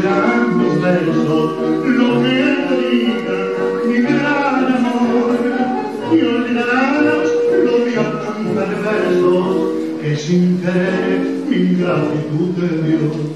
serán mis besos, lo que te diga mi gran amor, y olvidarás lo de tan perversos que sin querer mi ingratitud te dio.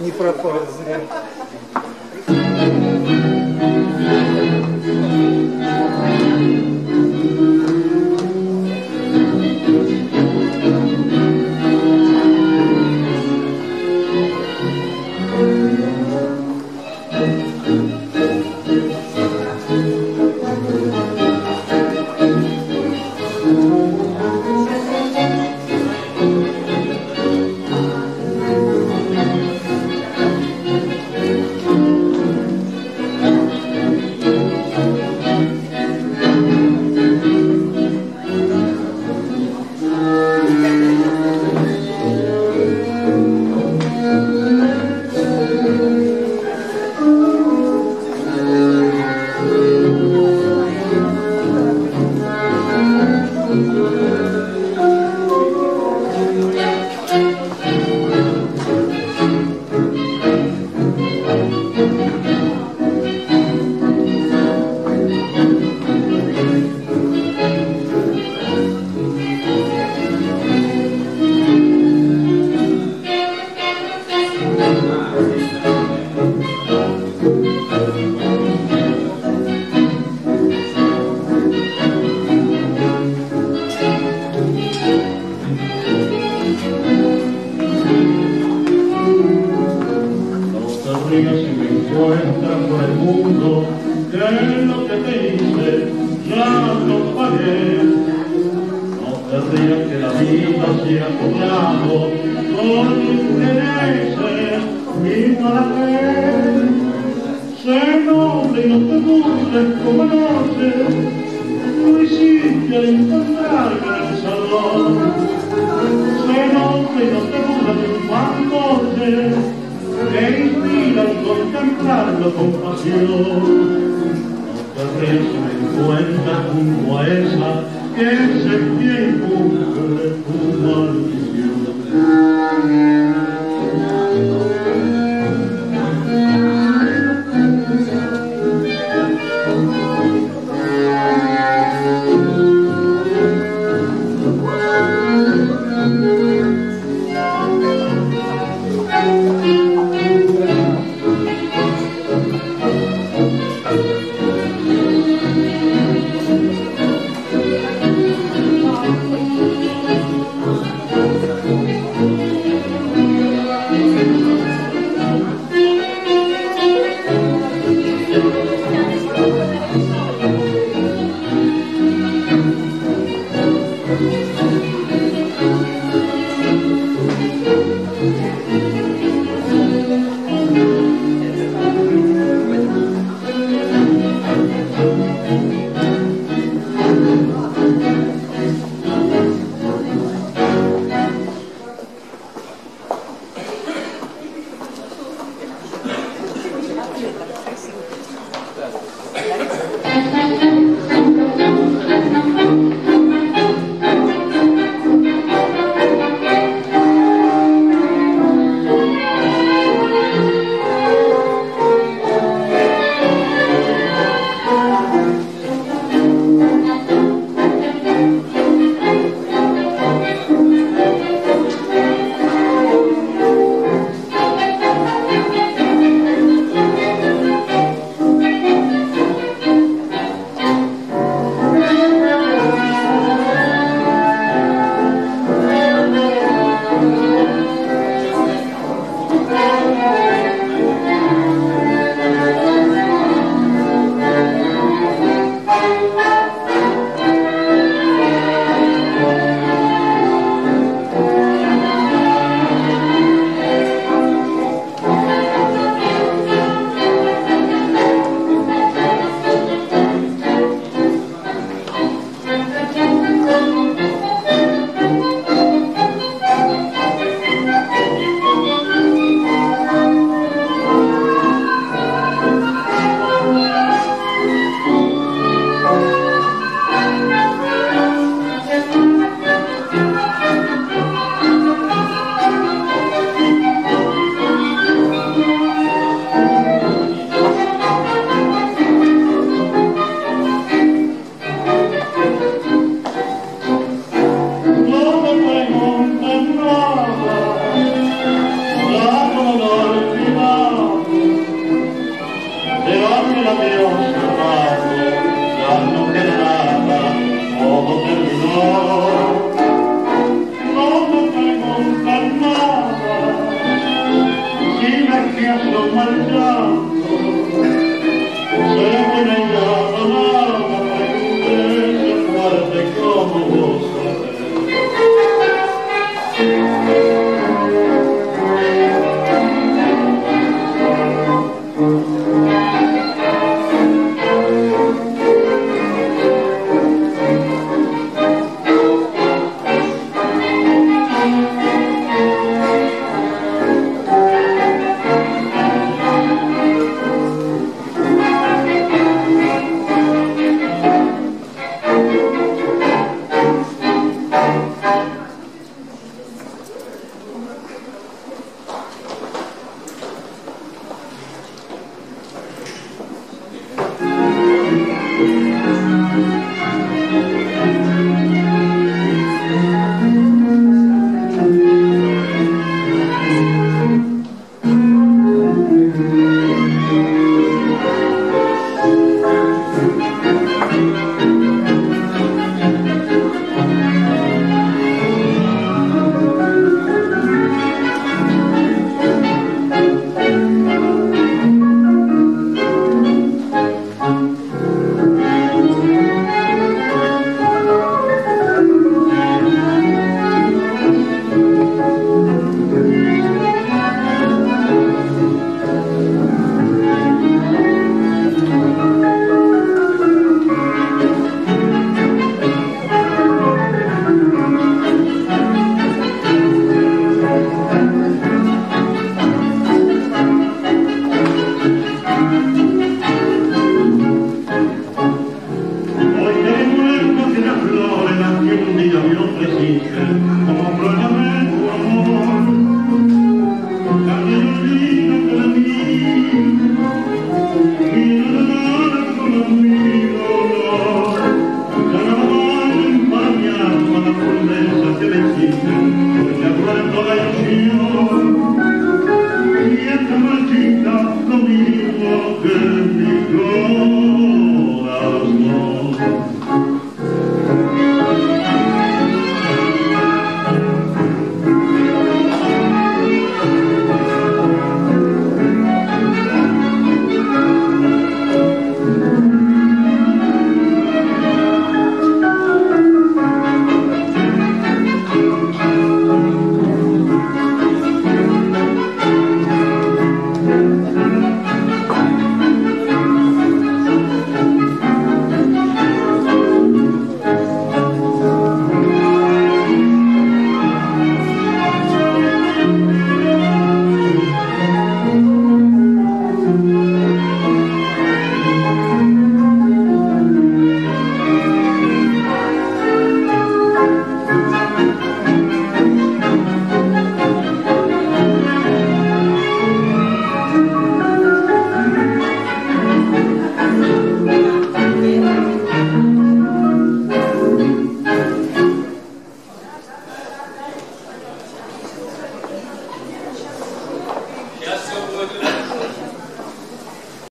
Не пропал зря. Rías que la vida se ha cobrado con intereses y mala fe. Sé noble y no te burles como anoche, lo hiciste al encontrarme en el salón. Sé noble y no te burles de un fantoche, que inspira al contemplarlo cuenta junto a esa que se tiempo cumple tu maldición. 내